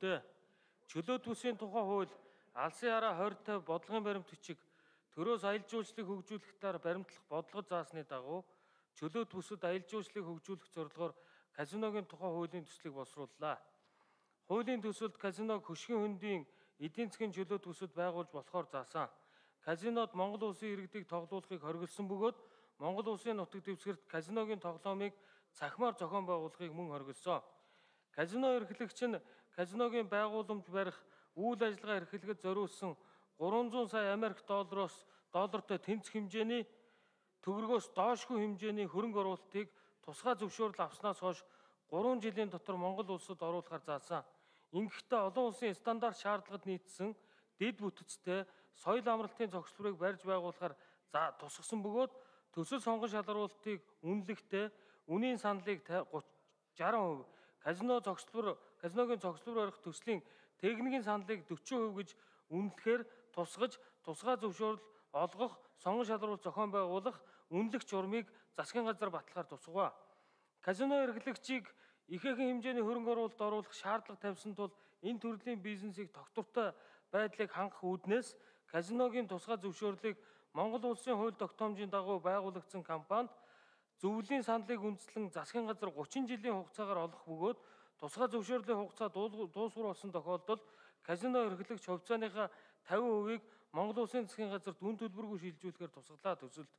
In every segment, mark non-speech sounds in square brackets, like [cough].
дээ. Чөлөөт бүсийн тухай хууль алсын хараа 20 бодлогын баримт бичиг төрөөс аялал жуулчлалыг хөгжүүлэх таар баримтлах бодлого заасны дагуу чөлөөт бүсэд аялал жуулчлалыг хөгжүүлэх зорилгоор казиногийн тухай хуулийн төслийг боловсрууллаа. Хуулийн төсөлд казиног хөшгийн хөндийн эдийн засгийн чөлөөт бүсэд байгуулж болохоор заасан. Казинод Монгол улсын иргэдийг тоглуулахыг хориглосон бөгөөд Монгол улсын нутаг дэвсгэрт казиногийн тоглоомыг цахимаар зохион байгуулахыг мөн хориглосон. Казино эрхлэгч нь казиногийн байгууламж барих үйл ажиллагаа эрхлэхэд зориулсан 300 сая Америк доллароос доллартай тэнцэх хэмжээний төгрөгөөс доошгүй хэмжээний хөрөнгө оруулалтыг тусгай зөвшөөрөл авснаас хойш 3 жилийн дотор Монгол улсад оруулахар заасан. Ингэхдээ олон улсын стандарт шаардлагад нийцсэн дэд бүтцтэй соёл амралтын зохицлыг барьж байгуулахар за тусгасан бөгөөд төсөл сонгон шалгаруулалтыг үнэлэхдээ үнийн саналыг 60%, казино зохицлоор казиногийн зохицлоор барих төслийн техникийн саналыг 40% гэж үнэлэхээр тусгаж тусгай зөвшөөрөл олгох, сонгон шалгаруулалт зохион байгуулах үнэлэх журмыг засгийн газар батлахаар тусгав. Казино эрхлэгчийг ихээхэн хэмжээний хөрөнгө оруулалт оруулах шаардлага тавьсан тул энэ төрлийн бизнесийг тогтвортой байдлыг хангах үүднээс казиногийн тусгай зөвшөөрлийг Монгол улсын хууль тогтоомжийн дагуу байгуулагдсан компанид зөвлөлийн саналыг үндэслэн засгийн газар 30 жилийн хугацаагаар олох бөгөөд тусгай зөвшөөрлийн хугацаа дуусвар болсон тохиолдолд казино эрхлэгч хувьцааныхаа 50%-ийг Монгол улсын засгийн газар дүн төлбөргүй шилжүүлэхээр тусгалаа төсөлд.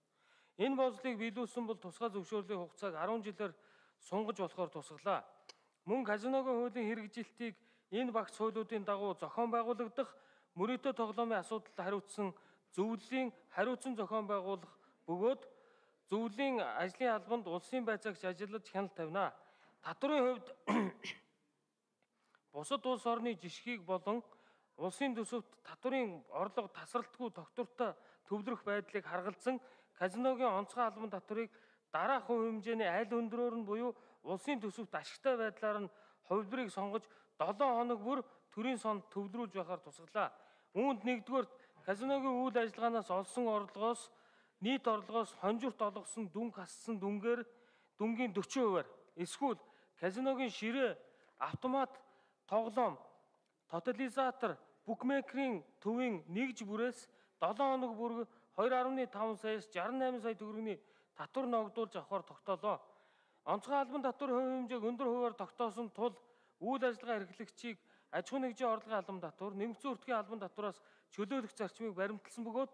Энэ бодлыг биелүүлсэн бол тусгай зөвшөөрлийн хугацааг 10 жилээр сунгаж болохоор тусгалаа. Мөн казиногийн хуулийн хэрэгжилтийг энэ багц хуулиудын дагуу зохион байгуулагдах мөрөөдөө тоглоомын асуудалд хариуцсан зөвлөлийн хариуцсан зохион байгуулах бөгөөд зөвлөлийн ажлын албанд улсын байцаагч ажиллаж хяналт тавина. Татврын хувьд [coughs] бусад улс орны жишгийг болон улсын төсөвт татврын орлого тасралтгүй тогтвортой төвлөрөх байдлыг харгалзан казиногийн онцгой албан татврыг дараах хувь хэмжээний аль өндрөөр нь буюу улсын төсөвт ашигтай байдлаар нь хувьдрыг сонгож 7 хоног бүр төрийн сонд төвлөрүүлж байхаар тусгалаа. Үүнд нэгдүгээр казиногийн үйл ажиллагаанаас олсон орлогоос нийт орлогоос хонжирт олгосон дүнг хассан дүнгээр дүнгийн 40%-аар эсвэл казиногийн ширээ, автомат, тоглоом, тотализатор, букмекерийн төвийн нэгж бүрээс 7 хоног бүр 2.5 саяас 68 сая төгрөгийн татвар ногдуулж авахар тогтоолоо. Онцгой албан татвар хувь хэмжээг өндөр хувиар тогтоосон тул үйл ажиллагаа эрхлэгчийг аж ахуйн нэгжийн орлогын албан татвар, нэмэгдсэн өртгийн албан татвараас чөлөөлөх зарчмыг баримтлсан бөгөөд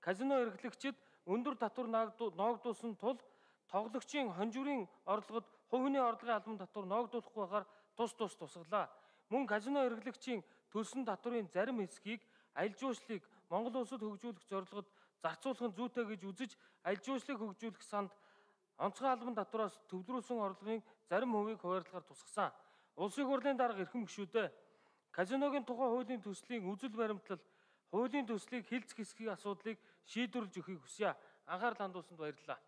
казино эрхлэгчид өндөр татвар ноогдуулсан тул тоглогчийн хонжирын орлогод хувийн орлогын албан татвар ноогдуулахгүй байгаар тус тус тусгалаа. Мөн казино эрхлэгчийн төлсөн татврын зарим хэсгийг аль жуулчлалыг Монгол улсад хөгжүүлэх зорилгод зарцуулах нь зүйтэй гэж үзэж аль жуулчлалыг хөгжүүлэх санд онцгой албан татвараас төвлөрүүлсэн орлогын зарим хувийг хуваарлахаар тусгасан. Улсын хурлын дарга эрхэм гишүүдээ казиногийн тухай хуулийн төслийн үзэл баримтлал хуулийн төслийг хилцэх хэсгийн асуудлыг шийдвэрлэж өгөхийг хүсье. Анхаарал хандуулсанд баярлалаа.